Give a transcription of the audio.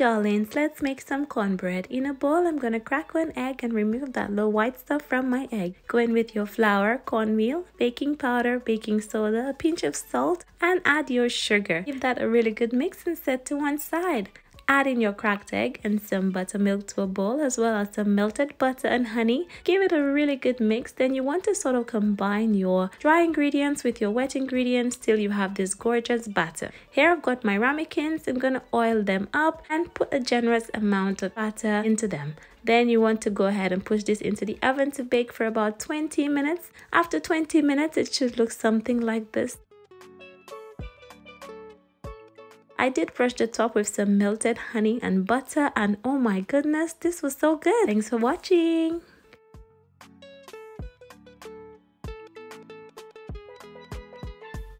darlings, let's make some cornbread. In a bowl, I'm to crack one egg and remove that little white stuff from my egg. Go in with your flour, cornmeal, baking powder, baking soda, a pinch of salt, and add your sugar. Give that a really good mix and set to one side. Add in your cracked egg and some buttermilk to a bowl as well as some melted butter and honey. Give it a really good mix. Then you want to sort of combine your dry ingredients with your wet ingredients till you have this gorgeous batter. Here I've got my ramekins. I'm going to oil them up and put a generous amount of butter into them. Then you want to go ahead and push this into the oven to bake for about 20 minutes. After 20 minutes, it should look something like this. I did brush the top with some melted honey and butter and oh my goodness, this was so good. Thanks for watching.